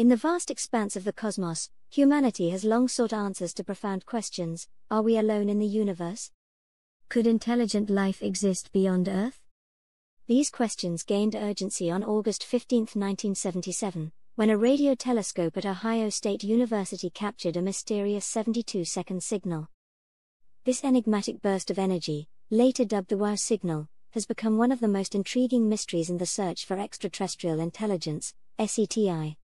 In the vast expanse of the cosmos, humanity has long sought answers to profound questions Are we alone in the universe? Could intelligent life exist beyond Earth? These questions gained urgency on August 15, 1977, when a radio telescope at Ohio State University captured a mysterious 72 second signal. This enigmatic burst of energy, later dubbed the WOW signal, has become one of the most intriguing mysteries in the search for extraterrestrial intelligence, SETI.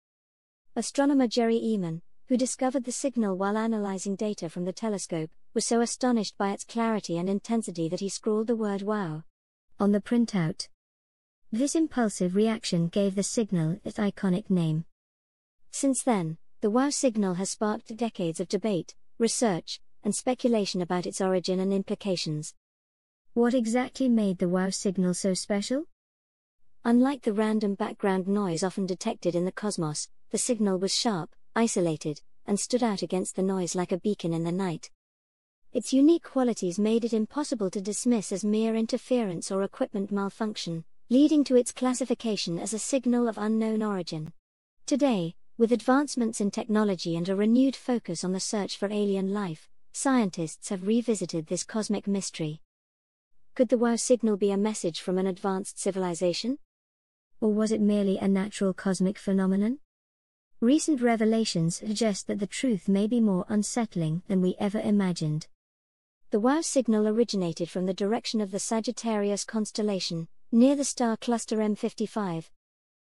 Astronomer Jerry Ehman, who discovered the signal while analyzing data from the telescope, was so astonished by its clarity and intensity that he scrawled the word wow on the printout. This impulsive reaction gave the signal its iconic name. Since then, the wow signal has sparked decades of debate, research, and speculation about its origin and implications. What exactly made the wow signal so special? Unlike the random background noise often detected in the cosmos, the signal was sharp, isolated, and stood out against the noise like a beacon in the night. Its unique qualities made it impossible to dismiss as mere interference or equipment malfunction, leading to its classification as a signal of unknown origin. Today, with advancements in technology and a renewed focus on the search for alien life, scientists have revisited this cosmic mystery. Could the wow signal be a message from an advanced civilization? Or was it merely a natural cosmic phenomenon? Recent revelations suggest that the truth may be more unsettling than we ever imagined. The wow signal originated from the direction of the Sagittarius constellation, near the star cluster M55.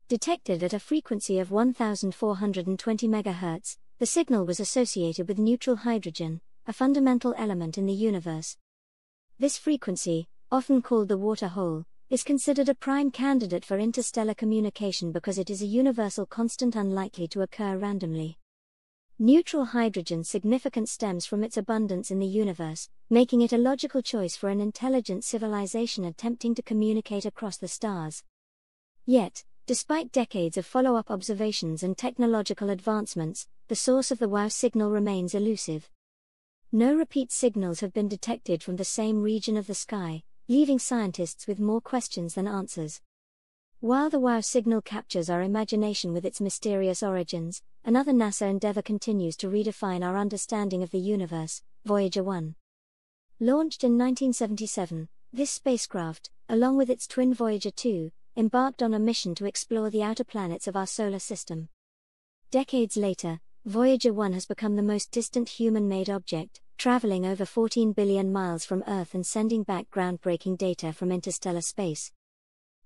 Detected at a frequency of 1420 MHz, the signal was associated with neutral hydrogen, a fundamental element in the universe. This frequency, often called the water hole, is considered a prime candidate for interstellar communication because it is a universal constant unlikely to occur randomly. Neutral hydrogen significance stems from its abundance in the universe, making it a logical choice for an intelligent civilization attempting to communicate across the stars. Yet, despite decades of follow up observations and technological advancements, the source of the WOW signal remains elusive. No repeat signals have been detected from the same region of the sky, leaving scientists with more questions than answers. While the WOW signal captures our imagination with its mysterious origins, another NASA endeavor continues to redefine our understanding of the universe Voyager 1. Launched in 1977, this spacecraft, along with its twin Voyager 2, embarked on a mission to explore the outer planets of our solar system. Decades later, Voyager 1 has become the most distant human made object, traveling over 14 billion miles from Earth and sending back groundbreaking data from interstellar space.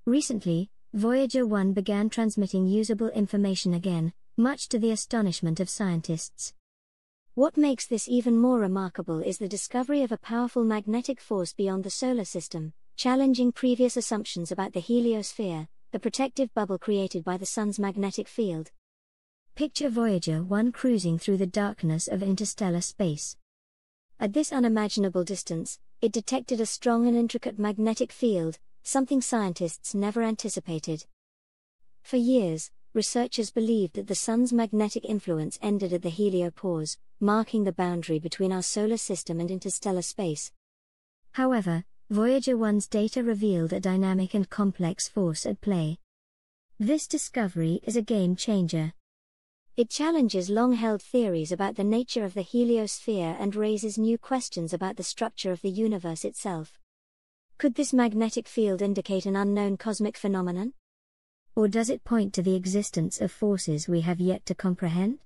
Recently, Voyager 1 began transmitting usable information again, much to the astonishment of scientists. What makes this even more remarkable is the discovery of a powerful magnetic force beyond the solar system, challenging previous assumptions about the heliosphere, the protective bubble created by the Sun's magnetic field. Picture Voyager 1 cruising through the darkness of interstellar space. At this unimaginable distance, it detected a strong and intricate magnetic field, something scientists never anticipated. For years, researchers believed that the Sun's magnetic influence ended at the heliopause, marking the boundary between our solar system and interstellar space. However, Voyager 1's data revealed a dynamic and complex force at play. This discovery is a game changer. It challenges long held theories about the nature of the heliosphere and raises new questions about the structure of the universe itself. Could this magnetic field indicate an unknown cosmic phenomenon? Or does it point to the existence of forces we have yet to comprehend?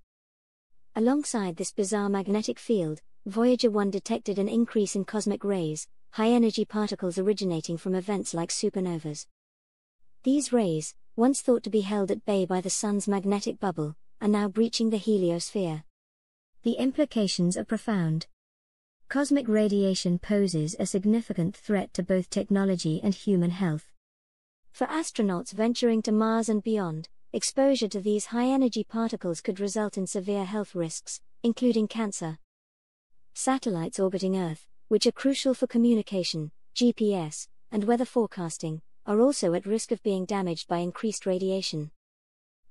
Alongside this bizarre magnetic field, Voyager 1 detected an increase in cosmic rays, high energy particles originating from events like supernovas. These rays, once thought to be held at bay by the Sun's magnetic bubble, are now breaching the heliosphere. The implications are profound. Cosmic radiation poses a significant threat to both technology and human health. For astronauts venturing to Mars and beyond, exposure to these high energy particles could result in severe health risks, including cancer. Satellites orbiting Earth, which are crucial for communication, GPS, and weather forecasting, are also at risk of being damaged by increased radiation.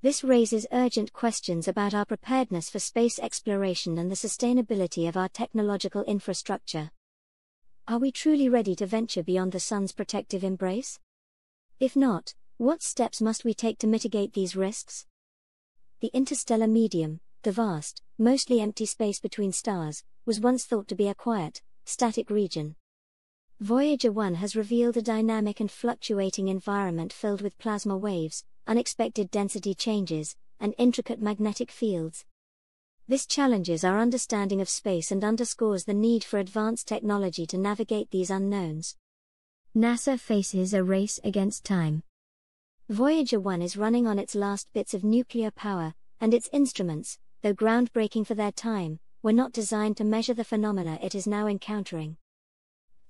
This raises urgent questions about our preparedness for space exploration and the sustainability of our technological infrastructure. Are we truly ready to venture beyond the Sun's protective embrace? If not, what steps must we take to mitigate these risks? the interstellar medium, the vast, mostly empty space between stars, was once thought to be a quiet, static region. Voyager 1 has revealed a dynamic and fluctuating environment filled with plasma waves, unexpected density changes, and intricate magnetic fields. This challenges our understanding of space and underscores the need for advanced technology to navigate these unknowns. NASA faces a race against time. Voyager 1 is running on its last bits of nuclear power, and its instruments, though groundbreaking for their time, were not designed to measure the phenomena it is now encountering.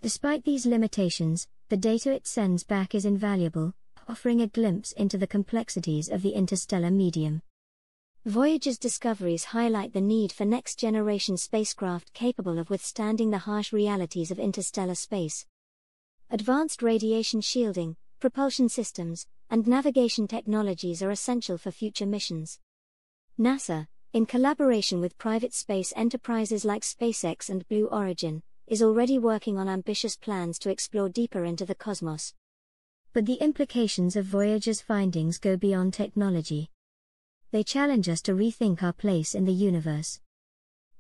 Despite these limitations, the data it sends back is invaluable, offering a glimpse into the complexities of the interstellar medium. Voyager's discoveries highlight the need for next generation spacecraft capable of withstanding the harsh realities of interstellar space. Advanced radiation shielding, propulsion systems, and navigation technologies are essential for future missions. NASA, in collaboration with private space enterprises like SpaceX and Blue Origin, is already working on ambitious plans to explore deeper into the cosmos. But the implications of Voyager's findings go beyond technology. They challenge us to rethink our place in the universe.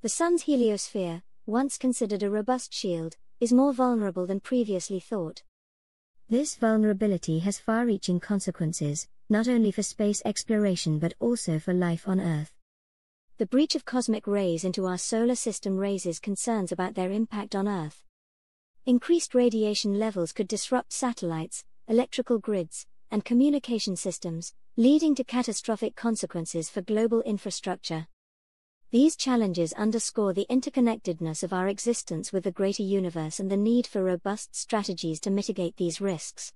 The Sun's heliosphere, once considered a robust shield, is more vulnerable than previously thought. This vulnerability has far reaching consequences, not only for space exploration but also for life on Earth. The breach of cosmic rays into our solar system raises concerns about their impact on Earth. Increased radiation levels could disrupt satellites, electrical grids, and communication systems, leading to catastrophic consequences for global infrastructure. These challenges underscore the interconnectedness of our existence with the greater universe and the need for robust strategies to mitigate these risks.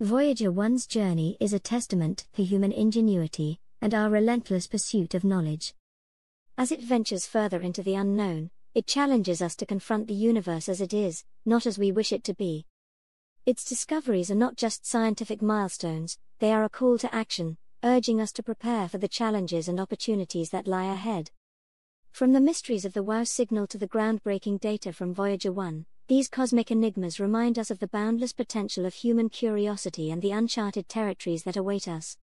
Voyager 1's journey is a testament to human ingenuity and our relentless pursuit of knowledge. As it ventures further into the unknown, it challenges us to confront the universe as it is, not as we wish it to be. Its discoveries are not just scientific milestones, they are a call to action, urging us to prepare for the challenges and opportunities that lie ahead. From the mysteries of the WOW signal to the groundbreaking data from Voyager 1, these cosmic enigmas remind us of the boundless potential of human curiosity and the uncharted territories that await us.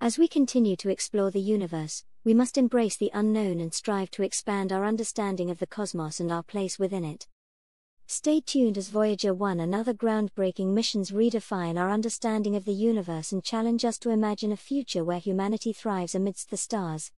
As we continue to explore the universe, we must embrace the unknown and strive to expand our understanding of the cosmos and our place within it. Stay tuned as Voyager 1 and other groundbreaking missions redefine our understanding of the universe and challenge us to imagine a future where humanity thrives amidst the stars.